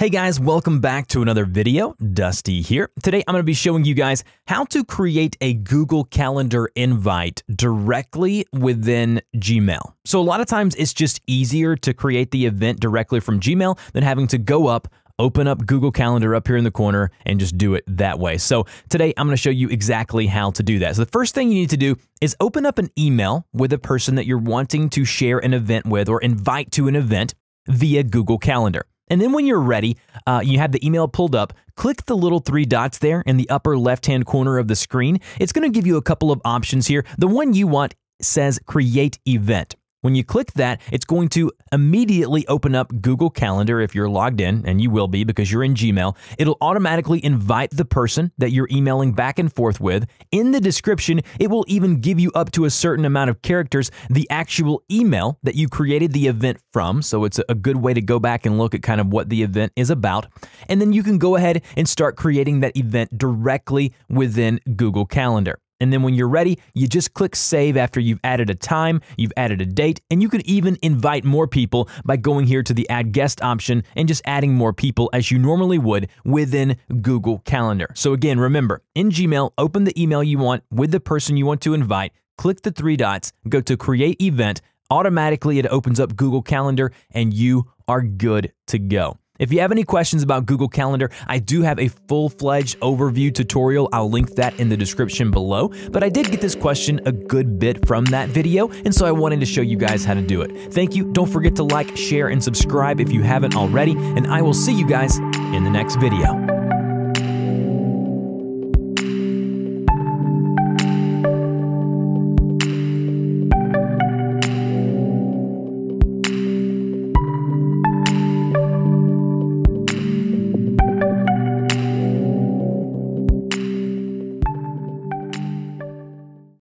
Hey guys, welcome back to another video. Dusty here. Today I'm going to be showing you guys how to create a Google Calendar invite directly within Gmail. So a lot of times it's just easier to create the event directly from Gmail than having to go up, open up Google Calendar up here in the corner and just do it that way. So today I'm going to show you exactly how to do that. So the first thing you need to do is open up an email with a person that you're wanting to share an event with or invite to an event via Google Calendar. And then when you're ready, uh, you have the email pulled up, click the little three dots there in the upper left hand corner of the screen. It's going to give you a couple of options here. The one you want says create event. When you click that, it's going to immediately open up Google Calendar if you're logged in, and you will be because you're in Gmail. It'll automatically invite the person that you're emailing back and forth with. In the description, it will even give you up to a certain amount of characters the actual email that you created the event from. So it's a good way to go back and look at kind of what the event is about. And then you can go ahead and start creating that event directly within Google Calendar. And then when you're ready, you just click save after you've added a time, you've added a date, and you can even invite more people by going here to the add guest option and just adding more people as you normally would within Google Calendar. So again, remember, in Gmail, open the email you want with the person you want to invite, click the three dots, go to create event, automatically it opens up Google Calendar and you are good to go. If you have any questions about Google Calendar, I do have a full-fledged overview tutorial. I'll link that in the description below. But I did get this question a good bit from that video, and so I wanted to show you guys how to do it. Thank you. Don't forget to like, share, and subscribe if you haven't already, and I will see you guys in the next video.